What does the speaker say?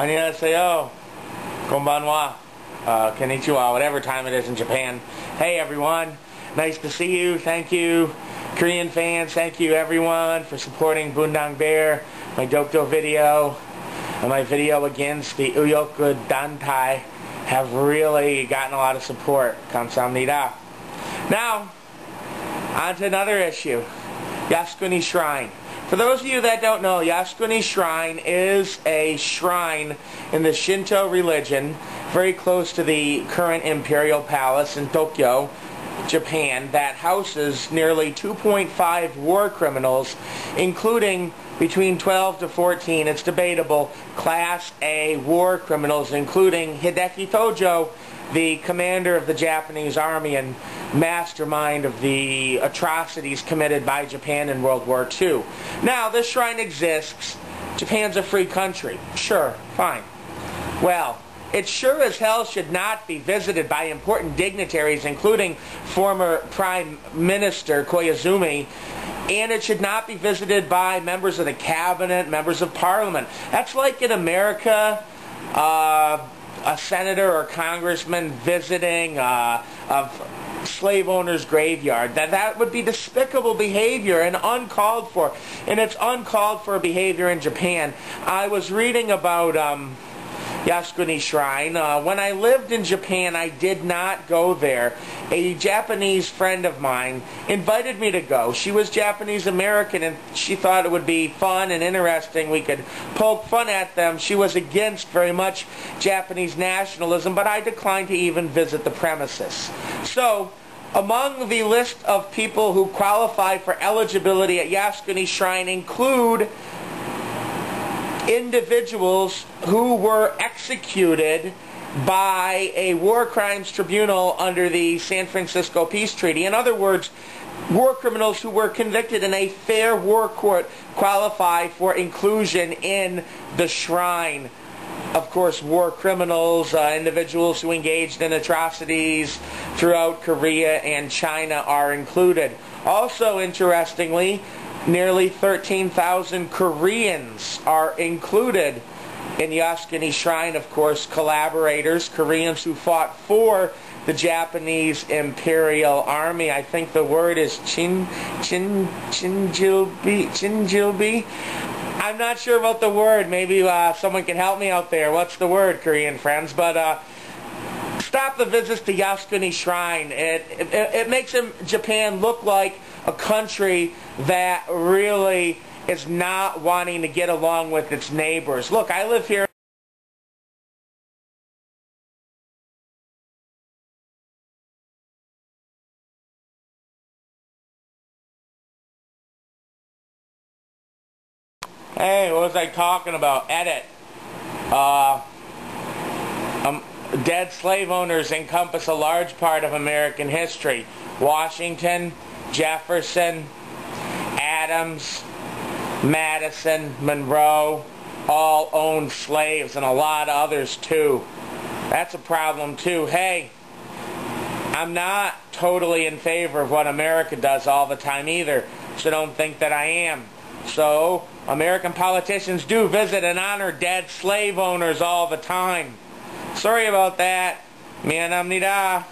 Annyeonghaseyo. Konbanwa. Uh, konnichiwa, whatever time it is in Japan. Hey everyone, nice to see you. Thank you, Korean fans. Thank you everyone for supporting Bundang Bear, my Dokdo video, and my video against the Uyoku Dantai have really gotten a lot of support. Kamsahamnida. Now, on to another issue. Yasukuni Shrine. For those of you that don't know, Yasukuni Shrine is a shrine in the Shinto religion, very close to the current Imperial Palace in Tokyo, Japan, that houses nearly 2.5 war criminals, including between 12 to 14, it's debatable, Class A war criminals, including Hideki Tojo, the commander of the Japanese army and mastermind of the atrocities committed by Japan in World War II. Now, this shrine exists. Japan's a free country. Sure, fine. Well, it sure as hell should not be visited by important dignitaries, including former Prime Minister Koizumi, and it should not be visited by members of the cabinet, members of parliament. That's like in America, uh, a senator or congressman visiting uh, a slave owner's graveyard. That that would be despicable behavior and uncalled for. And it's uncalled for behavior in Japan. I was reading about um, Yasukuni Shrine. Uh, when I lived in Japan, I did not go there. A Japanese friend of mine invited me to go. She was Japanese American and she thought it would be fun and interesting. We could poke fun at them. She was against very much Japanese nationalism, but I declined to even visit the premises. So, among the list of people who qualify for eligibility at Yasukuni Shrine include individuals who were executed by a war crimes tribunal under the San Francisco Peace Treaty. In other words, war criminals who were convicted in a fair war court qualify for inclusion in the shrine. Of course, war criminals, uh, individuals who engaged in atrocities throughout Korea and China are included. Also, interestingly, Nearly 13,000 Koreans are included in Yasukuni Shrine, of course, collaborators, Koreans who fought for the Japanese Imperial Army. I think the word is Chin Chin Chinjilbi Chinjilbi. I'm not sure about the word. Maybe uh, someone can help me out there. What's the word, Korean friends? But uh, stop the visits to Yasukuni Shrine. It, it, it makes Japan look like a country that really is not wanting to get along with its neighbors. Look, I live here. Hey, what was I talking about? Edit. Uh, um, dead slave owners encompass a large part of American history. Washington, Jefferson, Adams, Madison, Monroe, all owned slaves and a lot of others too. That's a problem too. Hey, I'm not totally in favor of what America does all the time either, so don't think that I am. So, American politicians do visit and honor dead slave owners all the time. Sorry about that. Mianamnida.